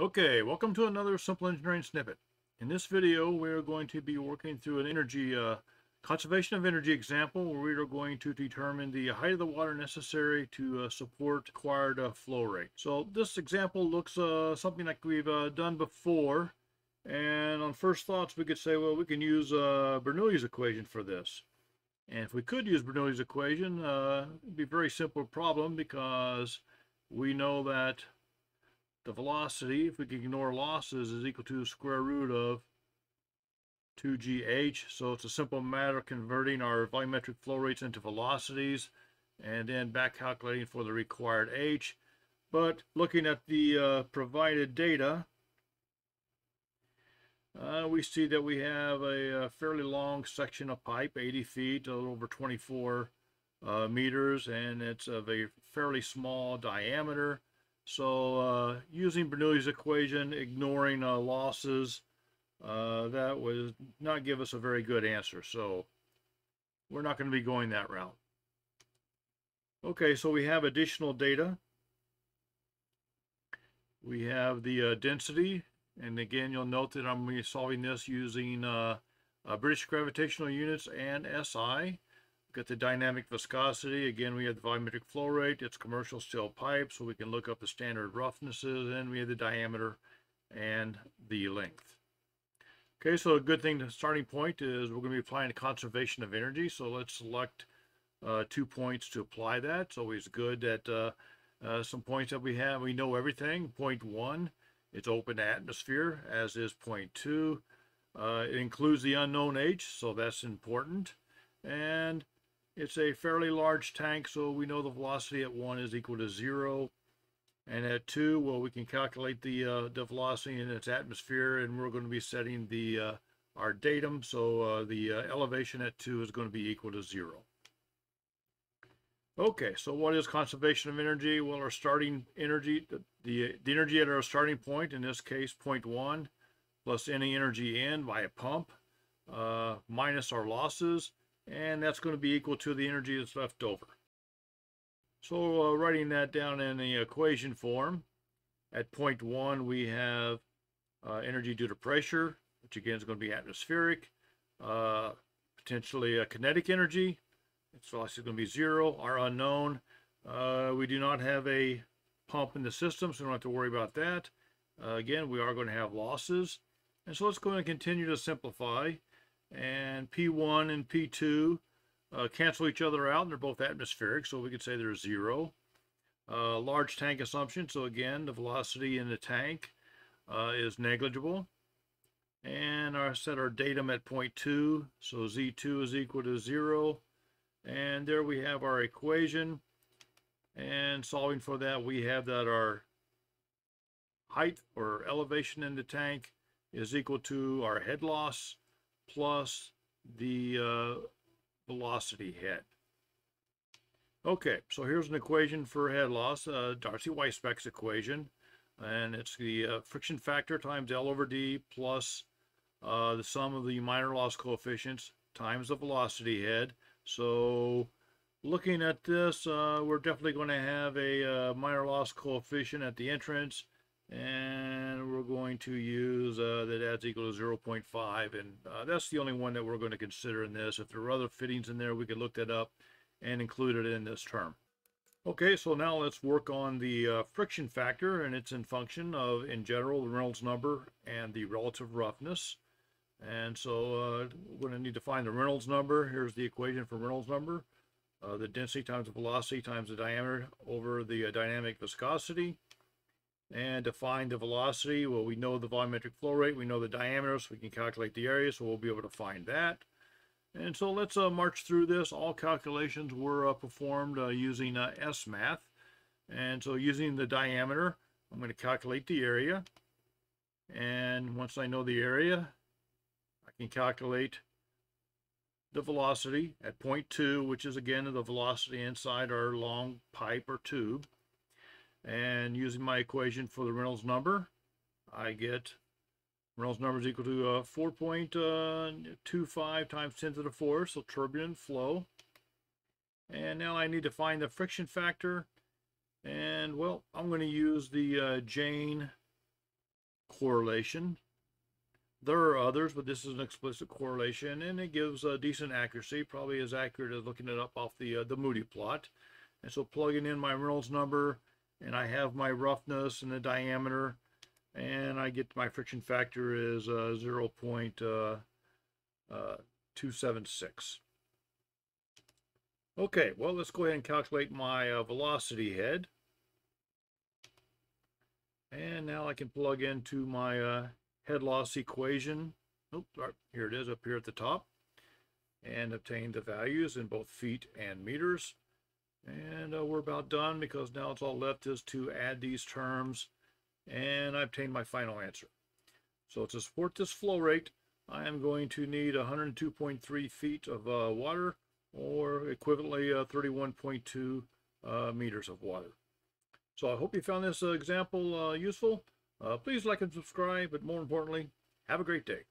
Okay, welcome to another Simple Engineering Snippet. In this video, we're going to be working through an energy, uh, conservation of energy example where we are going to determine the height of the water necessary to uh, support required uh, flow rate. So this example looks uh, something like we've uh, done before. And on first thoughts, we could say, well, we can use uh, Bernoulli's equation for this. And if we could use Bernoulli's equation, it'd be a very simple problem because we know that the velocity, if we can ignore losses, is equal to the square root of 2gh. So it's a simple matter of converting our volumetric flow rates into velocities and then back calculating for the required h. But looking at the uh, provided data, uh, we see that we have a, a, fairly long section of pipe, 80 feet, a little over 24 uh, meters, and it's of a fairly small diameter. So uh, using Bernoulli's equation, ignoring uh, losses, uh, that would not give us a very good answer. So we're not going to be going that route. Okay, so we have additional data. We have the uh, density, and again, you'll note that I'm solving this using uh, uh, British gravitational units and SI. Got the dynamic viscosity. Again, we have the volumetric flow rate. It's commercial steel pipe, so we can look up the standard roughnesses. And we have the diameter and the length. Okay, so a good thing, the starting point is we're going to be applying conservation of energy. So let's select uh, two points to apply that. It's always good that uh, uh, some points that we have, we know everything. Point one, it's open atmosphere, as is point two. Uh, it includes the unknown H, so that's important. And it's a fairly large tank, so we know the velocity at 1 is equal to 0. And at 2, well, we can calculate the, uh, the velocity in its atmosphere, and we're going to be setting the uh, our datum, so uh, the uh, elevation at 2 is going to be equal to 0. Okay, so what is conservation of energy? Well, our starting energy, the, the, the energy at our starting point, in this case, point 1, plus any energy in by a pump, uh, minus our losses, and that's going to be equal to the energy that's left over. So uh, writing that down in the equation form, at point one we have uh, energy due to pressure, which again is going to be atmospheric, uh, potentially a kinetic energy, its is going to be zero, our unknown. Uh, we do not have a pump in the system, so we don't have to worry about that. Uh, again, we are going to have losses. And so let's go and continue to simplify and P1 and P2 uh, cancel each other out, and they're both atmospheric, so we could say they're zero. Uh, large tank assumption, so again, the velocity in the tank uh, is negligible. And I set our datum at 0.2, so Z2 is equal to zero. And there we have our equation. And solving for that, we have that our height or elevation in the tank is equal to our head loss plus the uh, velocity head. Okay, so here's an equation for head loss, uh, Darcy-Weisbach's equation, and it's the uh, friction factor times L over D plus uh, the sum of the minor loss coefficients times the velocity head. So looking at this, uh, we're definitely going to have a uh, minor loss coefficient at the entrance and we're going to use uh, that adds equal to 0.5 and uh, that's the only one that we're going to consider in this. If there are other fittings in there we could look that up and include it in this term. Okay so now let's work on the uh, friction factor and it's in function of in general the Reynolds number and the relative roughness. And so uh, we're going to need to find the Reynolds number. Here's the equation for Reynolds number uh, the density times the velocity times the diameter over the uh, dynamic viscosity and to find the velocity, well, we know the volumetric flow rate, we know the diameter, so we can calculate the area, so we'll be able to find that. And so let's uh, march through this. All calculations were uh, performed uh, using uh, SMath. And so using the diameter, I'm going to calculate the area. And once I know the area, I can calculate the velocity at point 2, which is again the velocity inside our long pipe or tube. And using my equation for the Reynolds number, I get Reynolds number is equal to uh, 4.25 times 10 to the 4, so turbulent flow. And now I need to find the friction factor. And, well, I'm going to use the uh, Jain correlation. There are others, but this is an explicit correlation, and it gives a decent accuracy, probably as accurate as looking it up off the uh, the Moody plot. And so plugging in my Reynolds number, and I have my roughness and the diameter, and I get my friction factor is uh, 0. Uh, uh, 276. Okay, well, let's go ahead and calculate my uh, velocity head. And now I can plug into my uh, head loss equation. Oops, right, here it is up here at the top. And obtain the values in both feet and meters. And uh, we're about done because now it's all left is to add these terms. And I obtained my final answer. So to support this flow rate, I am going to need 102.3 feet of uh, water or equivalently uh, 31.2 uh, meters of water. So I hope you found this uh, example uh, useful. Please like and subscribe, but more importantly, have a great day.